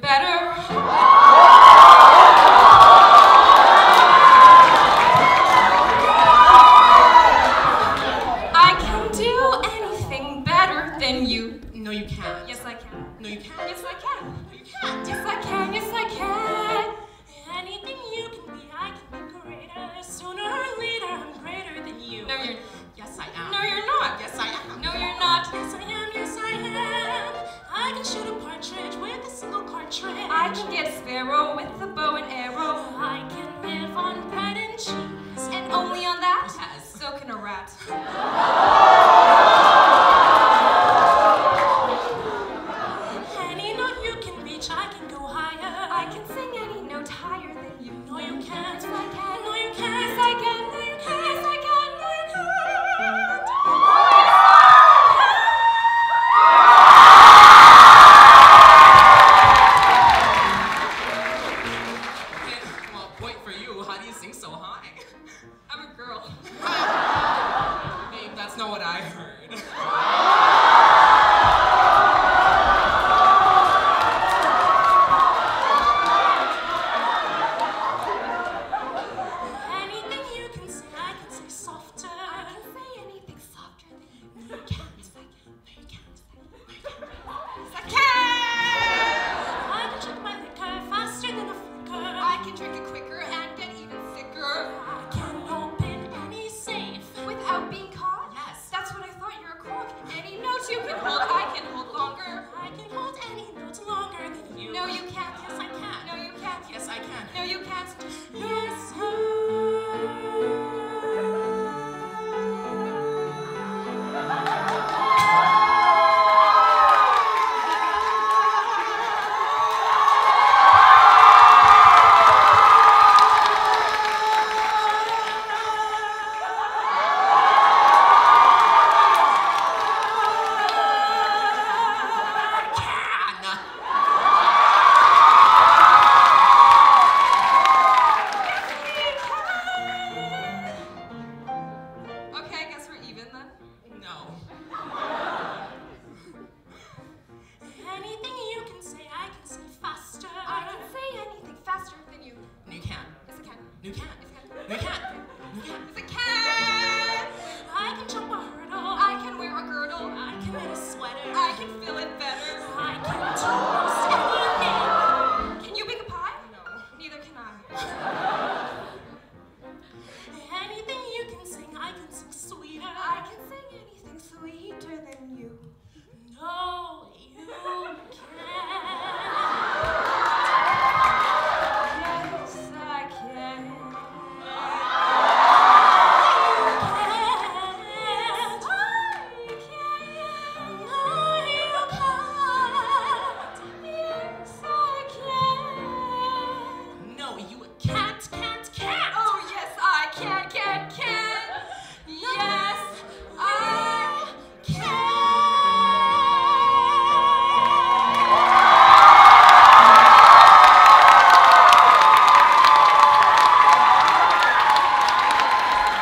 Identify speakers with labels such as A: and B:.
A: better. I can do anything better than you.
B: No, you can't. Yes,
A: I can.
B: No, you can't. Yes, I can. No, you can't. Yes, I
A: can. Yes, I can.
C: Anything you can be, I can be greater. Sooner or later, I'm greater than you.
B: No, you're. Yes, I am. No,
C: I can
A: get a sparrow with a bow and arrow.
C: I can live on bread and cheese,
A: and only on that. So can a rat.
B: You can't.